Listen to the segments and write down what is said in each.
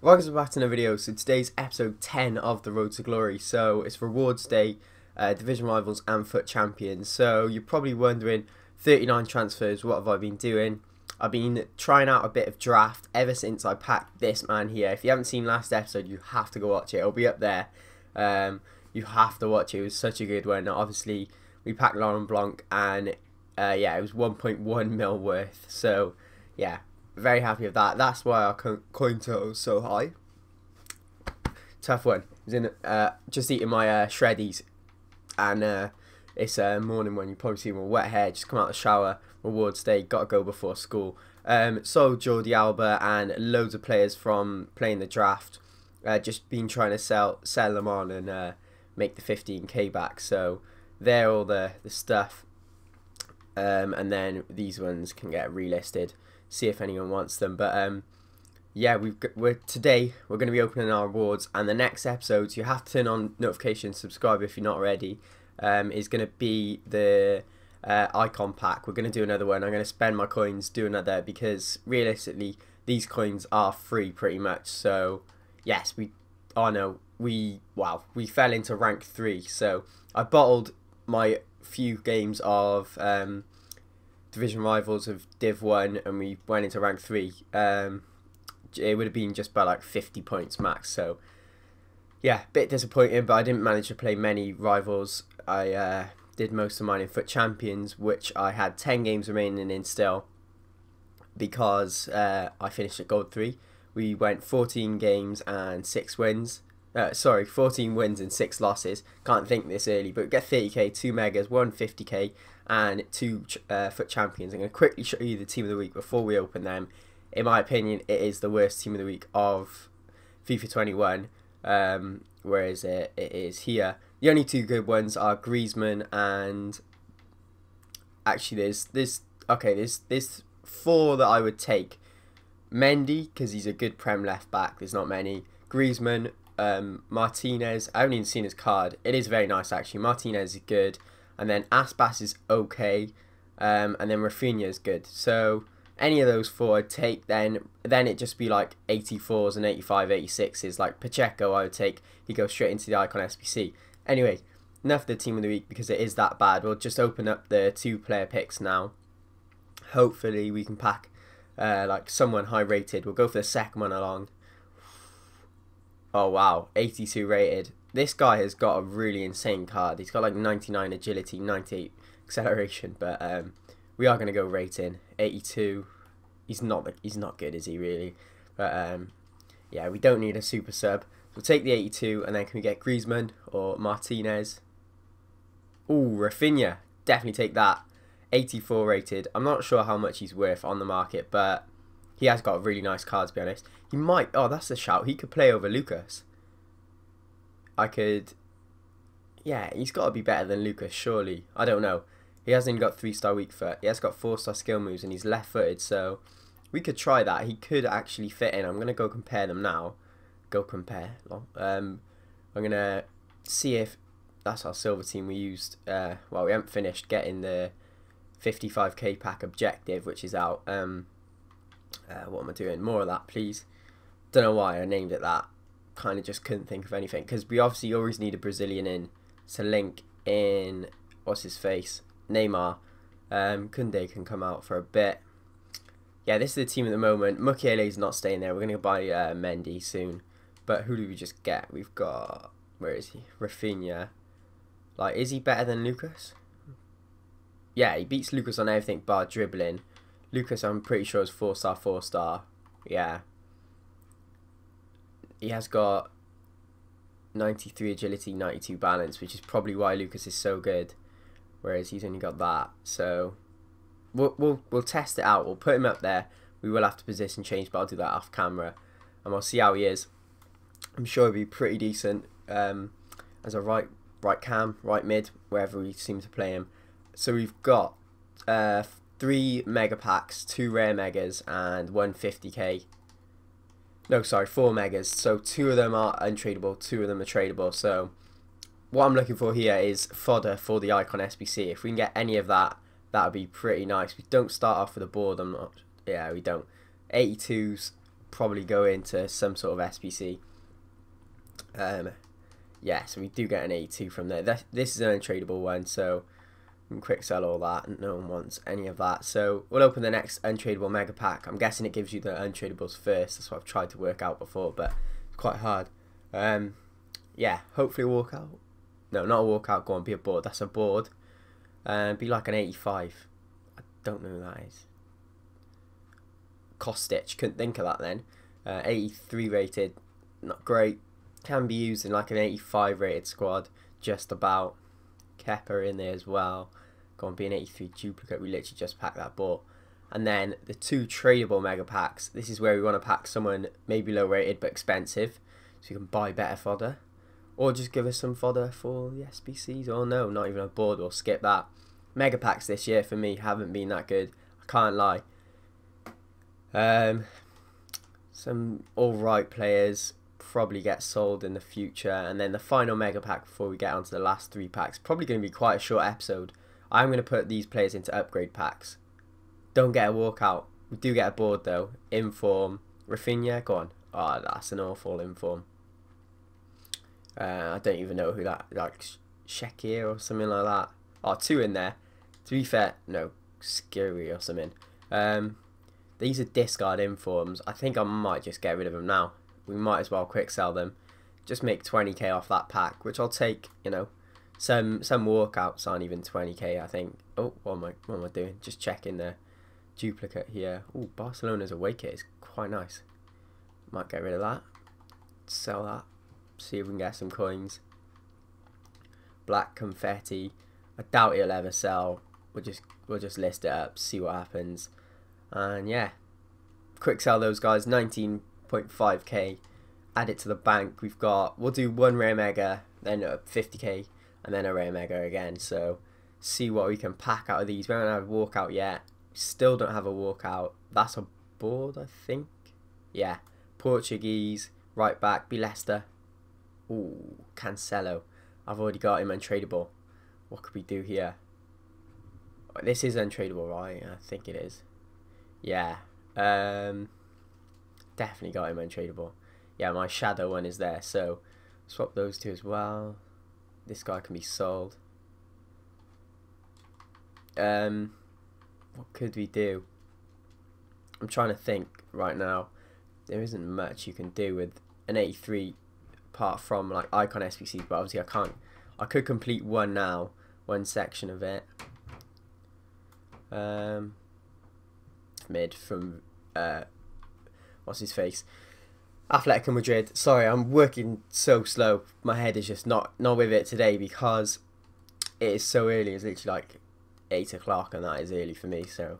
Welcome back to another video. So today's episode 10 of the Road to Glory. So it's rewards day, uh, division rivals and FUT champions. So you're probably wondering, 39 transfers, what have I been doing? I've been trying out a bit of draft ever since I packed this man here. If you haven't seen last episode, you have to go watch it. It'll be up there. Um, you have to watch it. It was such a good one. Obviously, we packed Laurent Blanc and uh, yeah, it was 1.1 mil worth. So yeah, very happy with that. That's why our coin total is so high. Tough one. Was in uh, just eating my uh, shreddies, and uh, it's a uh, morning when you probably see my wet hair. Just come out of the shower. Rewards day. Got to go before school. Um, so Jordi Alba and loads of players from playing the draft. Uh, just been trying to sell sell them on and uh, make the 15k back. So they're all the the stuff. Um, and then these ones can get relisted see if anyone wants them. But um, yeah, we've got, we're today we're going to be opening our awards, and the next episodes you have to turn on notifications, subscribe if you're not already. Um, is going to be the uh, icon pack. We're going to do another one. I'm going to spend my coins do another because realistically these coins are free pretty much. So yes, we oh no we wow we fell into rank three. So I bottled my few games of um, division rivals of Div 1 and we went into rank 3, um, it would have been just by like 50 points max. So, yeah, bit disappointing, but I didn't manage to play many rivals. I uh, did most of mine in FUT Champions, which I had 10 games remaining in still because uh, I finished at Gold 3. We went 14 games and 6 wins. Uh, sorry, 14 wins and 6 losses. Can't think this early, but get 30k, 2 megas, 150k, and two uh, FUT champions. I'm going to quickly show you the team of the week before we open them. In my opinion, it is the worst team of the week of FIFA 21, um, whereas it, it is here. The only two good ones are Griezmann and actually there's this okay there's there's four that I would take. Mendy because he's a good prem left back. There's not many. Griezmann, um, Martinez. I haven't even seen his card. It is very nice actually. Martinez is good and then Aspas is okay, um, and then Raphinha is good. So any of those four I'd take then then it just be like 84s and 85 86s like Pacheco I would take. He goes straight into the icon SBC anyway enough of the team of the week because it is that bad. We'll just open up the two player picks now. Hopefully we can pack uh, like someone high rated. We'll go for the second one along. Oh wow. 82 rated this guy has got a really insane card. He's got like 99 agility, 98 acceleration, but um, we are going to go rating 82. He's not he's not good, is he really? But um, yeah, we don't need a super sub. We'll take the 82, and then can we get Griezmann or Martinez? Ooh, Raphinha. Definitely take that. 84 rated. I'm not sure how much he's worth on the market, but he has got a really nice card, to be honest. He might... Oh, that's a shout. He could play over Lucas. I could. Yeah, he's got to be better than Lucas, surely. I don't know. He hasn't got three star weak foot. He has got four star skill moves, and he's left footed. So we could try that. He could actually fit in. I'm gonna go compare them now. Go compare. Um, I'm gonna see if that's our silver team we used. Uh, well, we haven't finished getting the 55k pack objective, which is out. Um, uh, what am I doing? More of that, please. Don't know why I named it that kind of just couldn't think of anything because we obviously always need a Brazilian in to link in what's his face Neymar. Um, Kunde can come out for a bit. Yeah, this is the team at the moment. Mukiele is not staying there. We're going to go buy uh, Mendy soon. But who do we just get? We've got... Where is he? Raphinha. Like, is he better than Lucas? Yeah, he beats Lucas on everything bar dribbling. Lucas, I'm pretty sure, is 4-star, 4-star. Yeah he has got 93 agility, 92 balance, which is probably why Lucas is so good, whereas he's only got that. So we'll we'll we'll test it out. We'll put him up there. We will have to position change, but I'll do that off camera, and we'll see how he is. I'm sure he'll be pretty decent um, as a right right cam, right mid, wherever we seem to play him. So we've got uh, three mega packs, two rare megas, and one 50k no, sorry, four megas. So two of them are untradeable, two of them are tradable. So what I'm looking for here is fodder for the Icon SBC. If we can get any of that, that would be pretty nice. We don't start off with a board. I'm not. Yeah, we don't. 82's probably go into some sort of SBC. Um, yeah, so we do get an 82 from there. This, this is an untradeable one, so quick sell all that and no one wants any of that. So we'll open the next untradeable mega pack. I'm guessing it gives you the untradables first. That's what I've tried to work out before, but it's quite hard. Um, yeah, hopefully a walkout. No, not a walkout. Go on, be a board. That's a board. Um, be like an 85. I don't know who that is. Kostic. Couldn't think of that then. Uh, 83 rated. Not great. Can be used in like an 85 rated squad. Just about. Kepa in there as well. Go on, be an 83 duplicate. We literally just packed that ball. And then the two tradable mega packs. This is where we want to pack someone maybe low rated but expensive. So you can buy better fodder. Or just give us some fodder for the SBCs. Or no, not even a board. We'll skip that. Mega packs this year for me haven't been that good. I can't lie. Um, some alright players probably get sold in the future. And then the final mega pack before we get onto the last three packs. Probably going to be quite a short episode. I'm going to put these players into upgrade packs. Don't get a walkout. We do get a board though. Inform. Raphinha, go on. Oh, that's an awful inform. Uh, I don't even know who that, like Shekir or something like that. Oh, two in there. To be fair, no, Scary or something. Um, these are discard informs. I think I might just get rid of them now we might as well quick sell them. Just make 20k off that pack, which I'll take, you know. Some some walkouts aren't even 20k, I think. Oh, what am I, what am I doing? Just checking the duplicate here. Oh, Barcelona's away kit is quite nice. Might get rid of that. Sell that. See if we can get some coins. Black confetti. I doubt he'll ever sell. We'll just we'll just list it up, see what happens. And yeah. Quick sell those guys. 19 0.5k add it to the bank we've got we'll do one rare mega then a 50k and then a rare mega again. So see what we can pack out of these. We haven't have a walkout yet. Still don't have a walkout. That's a board I think. Yeah. Portuguese right back. Be Leicester. Ooh, Cancelo. I've already got him untradeable. What could we do here? This is untradeable right? I think it is. Yeah. Um definitely got him untradeable. Yeah, my shadow one is there, so swap those two as well. This guy can be sold. Um, what could we do? I'm trying to think right now. There isn't much you can do with an 83 apart from like icon SBC, but obviously I can't. I could complete one now, one section of it. Um, mid from uh, what's his face? Atletico Madrid. Sorry, I'm working so slow. My head is just not not with it today because it is so early. It's literally like eight o'clock, and that is early for me. So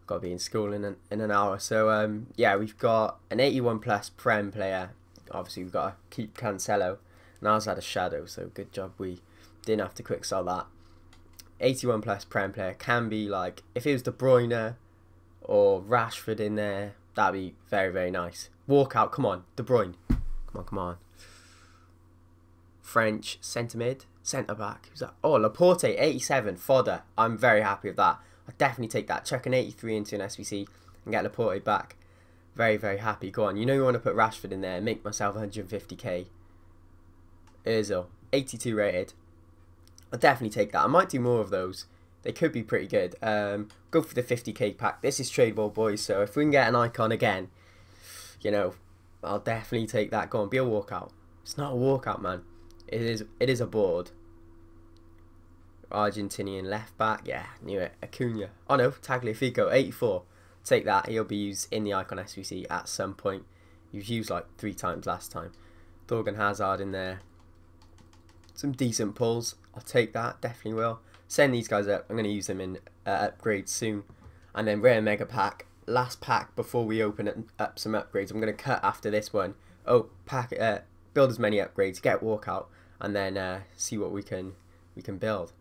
I've got to be in school in an, in an hour. So um, yeah, we've got an 81 plus Prem player. Obviously, we've got to keep Cancelo. Now's had a shadow, so good job we didn't have to quick sell that. 81 plus Prem player can be like if it was De Bruyne or Rashford in there That'd be very, very nice. Walk out, come on. De Bruyne. Come on, come on. French, centre mid, centre back. Who's that? Oh, Laporte, 87, fodder. I'm very happy with that. i definitely take that. Check an 83 into an SBC and get Laporte back. Very, very happy. Go on. You know you want to put Rashford in there and make myself 150k. Ozil, 82 rated. I'll definitely take that. I might do more of those they could be pretty good. Um, go for the 50k pack. This is tradable, boys. So if we can get an icon again, you know, I'll definitely take that. Go on, be a walkout. It's not a walkout, man. It is. It is a board. Argentinian left back. Yeah, knew it. Acuna. Oh no, Tagliafico, 84. Take that. He'll be used in the icon SBC at some point. He was used like three times last time. Thorgan Hazard in there. Some decent pulls. I'll take that. Definitely will send these guys up. I'm going to use them in uh, upgrades soon. And then rare mega pack. Last pack before we open up some upgrades. I'm going to cut after this one. Oh, pack uh, build as many upgrades, get walkout, and then uh, see what we can we can build.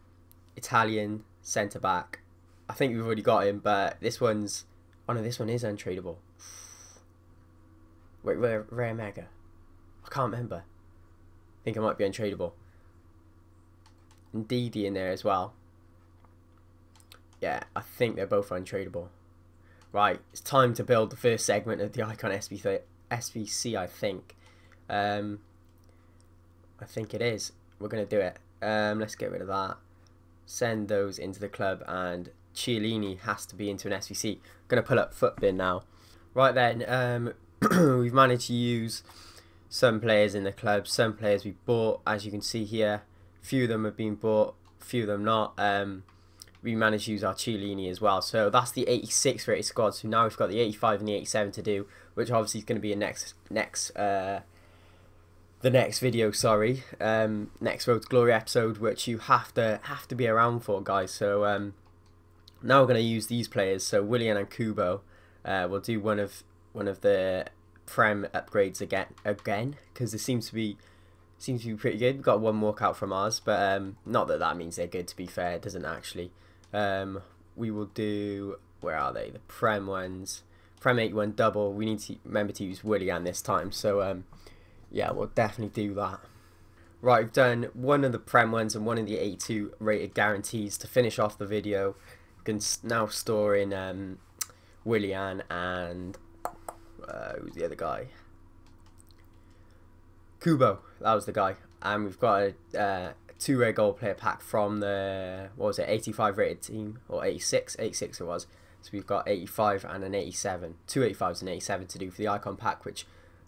Italian centre back. I think we've already got him, but this one's oh no, this one is untradeable. Wait, rare, rare mega. I can't remember. I think it might be untradeable. And Didi in there as well. Yeah, I think they're both untradeable. Right, it's time to build the first segment of the Icon SBC, I think. Um, I think it is. We're going to do it. Um, let's get rid of that. Send those into the club and Chiellini has to be into an SBC. Going to pull up FUTBIN now. Right then, um, we've managed to use some players in the club, some players we bought, as you can see here. Few of them have been bought, few of them not. Um, we managed to use our Chiellini as well. So that's the 86 rated squad. So now we've got the 85 and the 87 to do, which obviously is going to be a next next uh, the next video. Sorry, um, next Road to Glory episode, which you have to have to be around for, guys. So um, now we're going to use these players. So Willian and Kubo. Uh, we'll do one of one of the Prem upgrades again again because it seems to be seems to be pretty good. We've got one walkout from ours, but um, not that that means they're good. To be fair, it doesn't actually. Um, we will do where are they? The Prem ones. Prem 81 double. We need to remember to use Willian this time. So um, yeah, we'll definitely do that. Right, we've done one of the Prem ones and one of the 82 rated guarantees to finish off the video. Can now store in um, Willian and uh, who's the other guy? Kubo, that was the guy. And we've got a uh, two rare gold player pack from the, what was it, 85 rated team, or 86, 86 it was. So we've got 85 and an 87, two 85s and 87 to do for the icon pack, which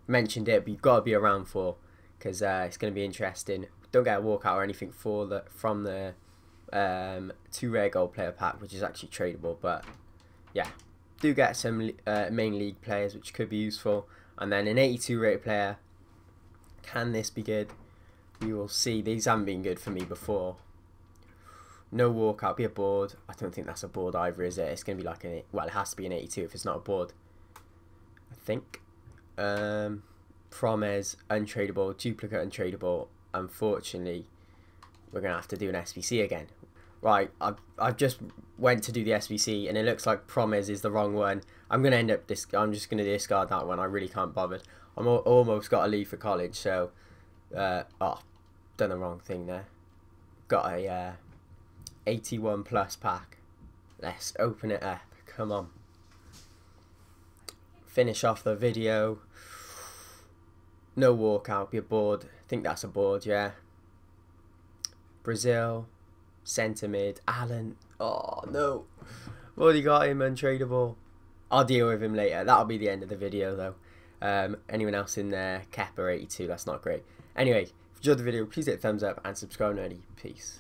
mentioned it, but you've got to be around for, because uh, it's going to be interesting. Don't get a walkout or anything for the from the um, two rare gold player pack, which is actually tradable, but yeah, do get some uh, main league players which could be useful and then an 82 rated player can this be good we will see these haven't been good for me before no walkout be a board I don't think that's a board either is it it's gonna be like an... well it has to be an 82 if it's not a board I think um, Promes untradeable duplicate untradeable unfortunately we're gonna have to do an SBC again right, I've, I've just went to do the SBC and it looks like Promes is the wrong one. I'm going to end up, this. I'm just going to discard that one. I really can't bother. I'm almost got to leave for college, so, uh, oh, done the wrong thing there. Got a uh, 81 plus pack. Let's open it up. Come on. Finish off the video. No walkout, be a board. I think that's a board, yeah. Brazil, centre mid, Allan. Oh no, already got him untradeable. I'll deal with him later. That'll be the end of the video though. Um, anyone else in there? Kepa 82. That's not great. Anyway, enjoyed the video, please hit thumbs up and subscribe. Nerdy. Peace.